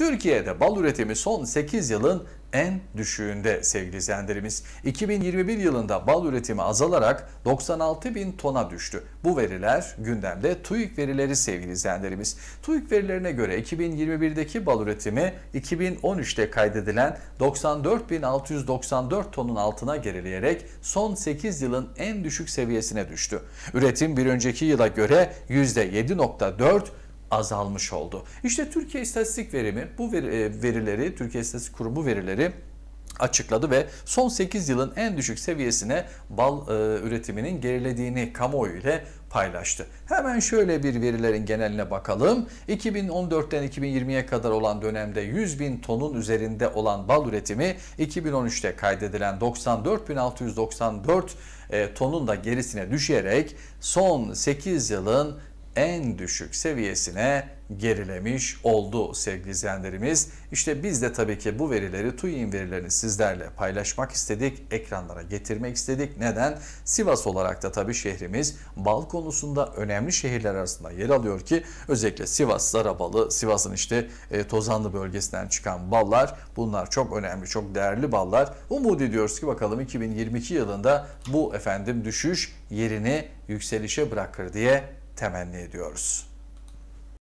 Türkiye'de bal üretimi son 8 yılın en düşüğünde sevgili izleyenlerimiz. 2021 yılında bal üretimi azalarak 96 bin tona düştü. Bu veriler gündemde TÜİK verileri sevgili izleyenlerimiz. TÜİK verilerine göre 2021'deki bal üretimi 2013'te kaydedilen 94.694 tonun altına gerileyerek son 8 yılın en düşük seviyesine düştü. Üretim bir önceki yıla göre %7.4 azalmış oldu. İşte Türkiye İstatistik Verimi bu e, verileri, Türkiye İstatistik Kurumu verileri açıkladı ve son 8 yılın en düşük seviyesine bal e, üretiminin gerilediğini kamuoyu ile paylaştı. Hemen şöyle bir verilerin geneline bakalım. 2014'ten 2020'ye kadar olan dönemde 100 bin tonun üzerinde olan bal üretimi 2013'te kaydedilen 94.694 e, tonun da gerisine düşerek son 8 yılın en düşük seviyesine gerilemiş oldu sevgili izleyenlerimiz. İşte biz de tabii ki bu verileri TÜİ'nin verilerini sizlerle paylaşmak istedik, ekranlara getirmek istedik. Neden? Sivas olarak da tabii şehrimiz bal konusunda önemli şehirler arasında yer alıyor ki özellikle Sivas Zarabalı, Sivas'ın işte e, Tozanlı bölgesinden çıkan ballar bunlar çok önemli, çok değerli ballar. Umut ediyoruz ki bakalım 2022 yılında bu efendim düşüş yerini yükselişe bırakır diye temenni ediyoruz.